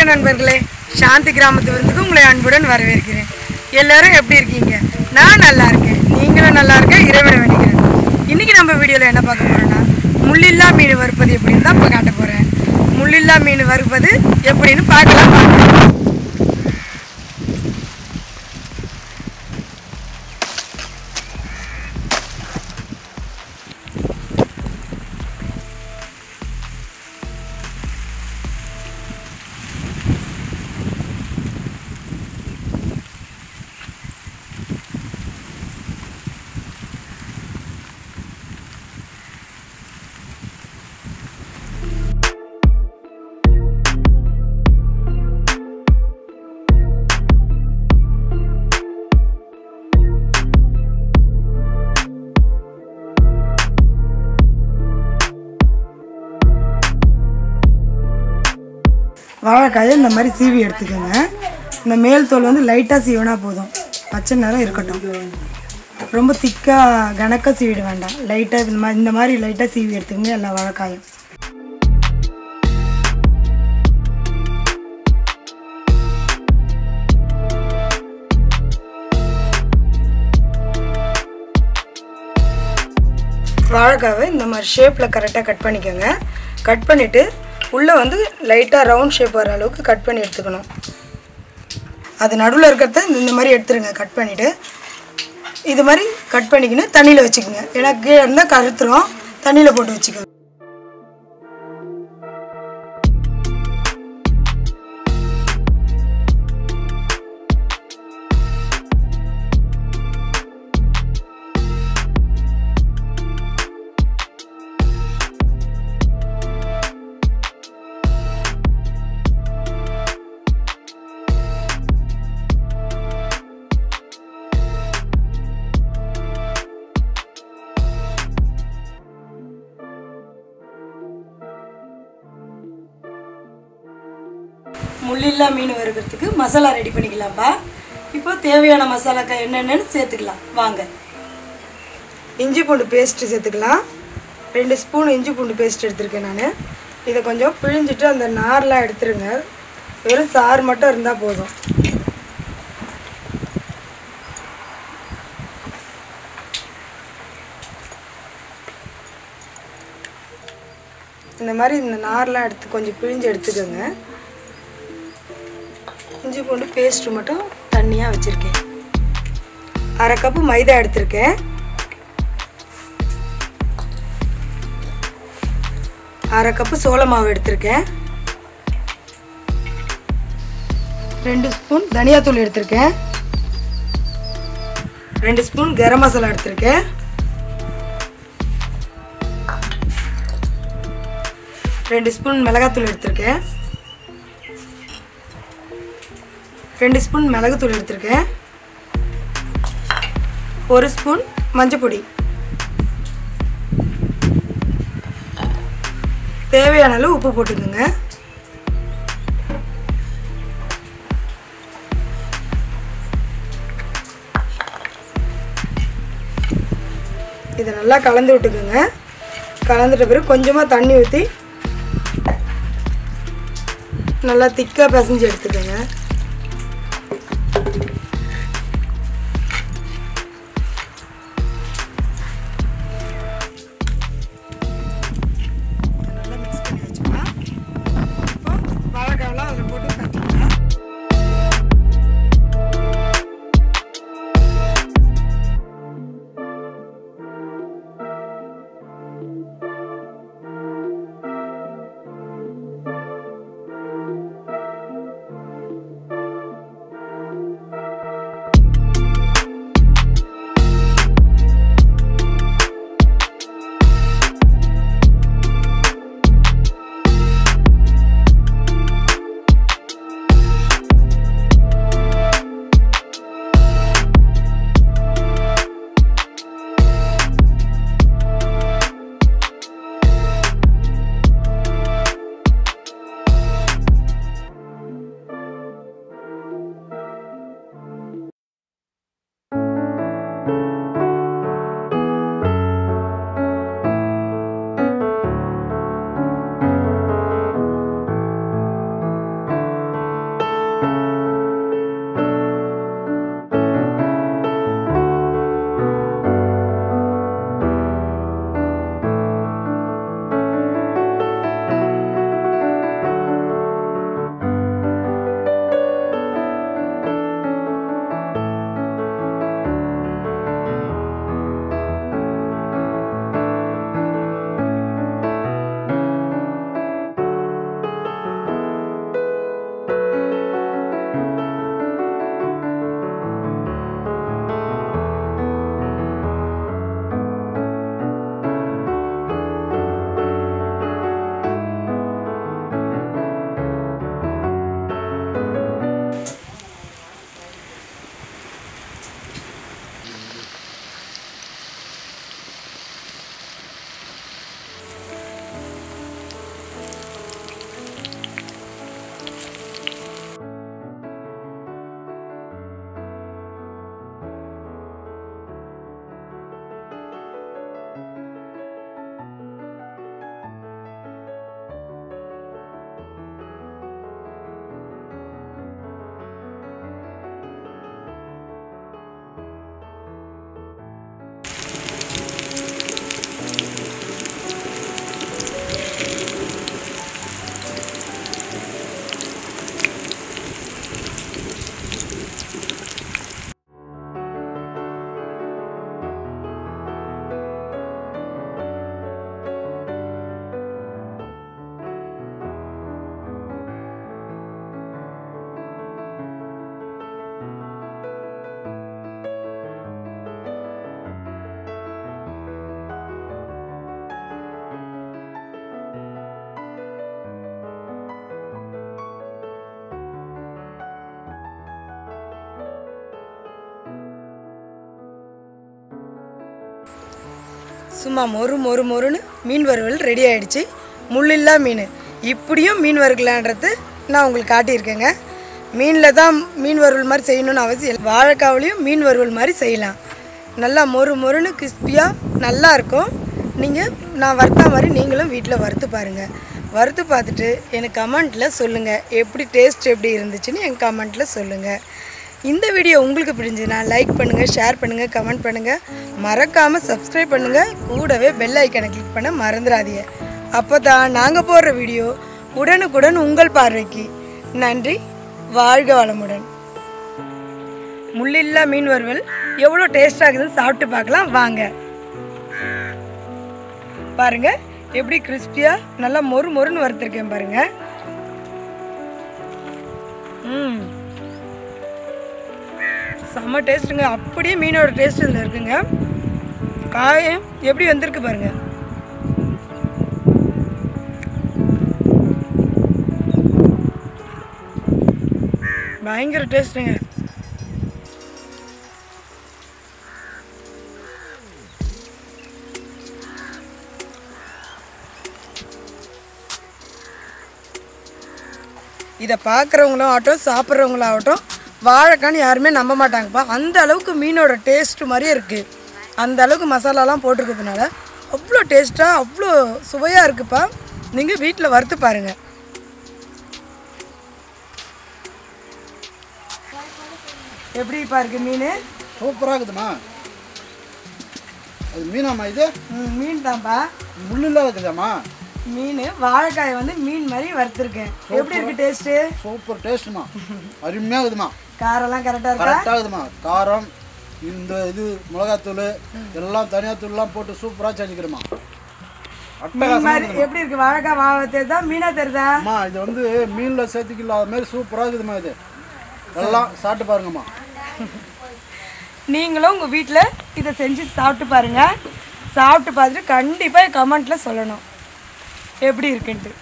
வணக்கம் நண்பர்களே. சாந்தி கிராமத்து விருந்துக்கு உங்களை அன்புடன் வரவேற்கிறேன். எல்லாரும் எப்படி இருக்கீங்க? நான் நல்லா இருக்கேன். நீங்களும் நல்லா இருக்க இறைவனை வேண்டிக்கிறேன் இன்னைக்கு நம்ம வீடியோவில் என்ன பார்க்க போறோம்னா முள்ளில்லா மீன் வறுப்பது எப்படின்னு தான் இப்போ காட்ட போகிறேன் முள்ளில்லா மீன் வறுப்பது எப்படின்னு பார்க்கலாம் பார்க்கலாம். வாழைக்காயை இந்த மாதிரி சீவி எடுத்துக்கோங்க. இந்த மேல் தோல் வந்து லைட்டாக சீவினா போதும். பச்சை நேரம் இருக்கட்டும். ரொம்ப திக்காக கணக்காக சீவிட வேண்டாம். லைட்டாக இந்த மாதிரி இந்த மாதிரி லைட்டாக சீவி எடுத்துக்கங்க எல்லா வாழைக்காயும். வாழைக்காவை இந்த மாதிரி ஷேப்பில் கரெக்டாக கட் பண்ணிக்கோங்க. கட் பண்ணிவிட்டு உள்ளே வந்து லைட்டாக ரவுண்ட் ஷேப் வர அளவுக்கு கட் பண்ணி எடுத்துக்கணும். அது நடுவில் இருக்கிறத இந்த- மாதிரி எடுத்துருங்க கட் பண்ணிவிட்டு இது மாதிரி கட் பண்ணிக்கின்னு தண்ணியில் வச்சுக்கோங்க. ஏன்னா கீழே இருந்தால் கருத்துரும் தண்ணியில் போட்டு வச்சுக்கோங்க. முள்ளில்லா மீன் வறுக்கிறதுக்கு மசாலா ரெடி பண்ணிக்கலாம்ப்பா. இப்போ தேவையான மசாலாக்கா என்னென்னு சேர்த்துக்கலாம். வாங்க. இஞ்சி பூண்டு பேஸ்ட்டு சேர்த்துக்கலாம். ரெண்டு ஸ்பூன் இஞ்சி பூண்டு பேஸ்ட் எடுத்திருக்கேன் நான். இதை கொஞ்சம் பிழிஞ்சிட்டு அந்த நார்லாம் எடுத்துருங்க. வெறும் சாறு மட்டும் இருந்தால் போதும். இந்த மாதிரி இந்த நார்லாம் எடுத்து கொஞ்சம் பிழிஞ்சு எடுத்துக்கோங்க. இஞ்சி பூண்டு பேஸ்ட்டு மட்டும் தண்ணியாக வச்சுருக்கேன். அரை கப்பு மைதா எடுத்திருக்கேன். அரை கப்பு சோள மாவு எடுத்திருக்கேன். ரெண்டு ஸ்பூன் தனியாத்தூள் எடுத்திருக்கேன். ரெண்டு ஸ்பூன் கரம் மசாலா எடுத்திருக்கேன். ரெண்டு ஸ்பூன் மிளகாத்தூள் எடுத்திருக்கேன். ரெண்டு ஸ்பூன் மிளகுத்தூள் எடுத்திருக்கேன். ஒரு ஸ்பூன் மஞ்சப்பொடி தேவையான அளவு உப்பு போட்டுக்கோங்க. இதை நல்லா கலந்து விட்டுக்கோங்க. கலந்துட்ட பிறகு கொஞ்சமாக தண்ணி ஊற்றி நல்லா திக்காக பிசைஞ்சு எடுத்துக்கோங்க. சும்மா மொறு மொறு மொறுன்னு மீன் வறுவல் ரெடி ஆகிடுச்சு முள்ளில்லா மீன். இப்படியும் மீன் வறுக்கலான்றது நான் உங்களுக்கு காட்டியிருக்கேங்க. மீனில் தான் மீன் வறுவல் மாதிரி செய்யணும்னு அவசியம் இல்லை. வாழைக்காவிலையும் மீன் வறுவல் மாதிரி செய்யலாம். நல்லா மொறு மொறுன்னு கிறிஸ்பியாக நல்லா இருக்கும். நீங்கள் நான் வறுத்தா மாதிரி நீங்களும் வீட்டில் வறுத்து பாருங்கள் வறுத்து பார்த்துட்டு எனக்கு கமெண்ட்டில் சொல்லுங்கள் எப்படி டேஸ்ட் எப்படி இருந்துச்சுன்னு என் கமெண்ட்டில் சொல்லுங்கள் இந்த வீடியோ உங்களுக்கு பிடிச்சதுன்னா லைக் பண்ணுங்கள் ஷேர் பண்ணுங்கள் கமெண்ட் பண்ணுங்கள் மறக்காமல் சப்ஸ்கிரைப் பண்ணுங்கள் கூடவே பெல் ஐக்கனை கிளிக் பண்ண மறந்துடாதீங்க. அப்போ தான் நாங்கள் போடுற வீடியோ உடனுக்குடன் உங்கள் பார்வைக்கு. நன்றி. வாழ்க வளமுடன். முள்ளில்லா மீன் வறுவல். எவ்வளோ டேஸ்டாக இருக்குதுன்னு சாப்பிட்டு பார்க்கலாம். வாங்க. பாருங்கள் எப்படி கிறிஸ்பியாக நல்லா மொறு மொறுன்னு வறுத்துருக்கேன் பாருங்கள் ம். செம்ம டேஸ்ட்டுங்க அப்படியே மீனோட டேஸ்ட் இதில் இருக்குங்க. காயம் எப்படி வந்திருக்கு பாருங்க. பயங்கர டேஸ்ட்டுங்க. இதை பார்க்குறவங்களும் ஆகட்டும் சாப்பிட்றவங்களும் ஆகட்டும் வாழைக்கான்னு யாருமே நம்ப மாட்டாங்கப்பா. அந்த அளவுக்கு மீனோட டேஸ்ட்டு மாதிரியே இருக்குது அந்த அளவுக்கு மசாலாலாம் போட்டிருக்கிறதுனால அவ்வளோ டேஸ்ட்டாக அவ்வளோ சுவையாக இருக்குப்பா. நீங்கள் வீட்டில் வறுத்து பாருங்கள் எப்படிப்பா இருக்குது மீன்? சூப்பராக இருக்குதுமா அது மீனாம்மா இது? மீன் தான்ப்பா முள்ளில் இருக்குதாம்மா மீன் வாழைக்காய் வந்து மீன் மாதிரி வறுத்துருக்கேன். எப்படி இருக்கு டேஸ்ட்டு? சூப்பர் டேஸ்ட்டுமா அருமையாக இருக்குதுமா காரெல்லாம் கரெக்டாக இருக்கா? கரெக்டாக இருக்குதுமா காரம் இந்த இது மிளகாத்தூள் எல்லாம் தனியாத்தூள்லாம் போட்டு சூப்பராக செஞ்சுக்கிறோமா எப்படி இருக்கு? வாழைக்காய் வாழை தெரியுதா மீனா தெரியுதா அம்மா இது வந்து மீனில் சேர்த்துக்கலாத மாதிரி சூப்பராக இருக்குதுமா இது. எல்லாம் சாப்பிட்டு பாருங்கம்மா. நீங்களும் உங்கள் வீட்டில் இதை செஞ்சு சாப்பிட்டு பாருங்கள் சாப்பிட்டு பார்த்துட்டு கண்டிப்பாக கமெண்ட்டில் சொல்லணும். எப்படி இருக்குன்ட்டு.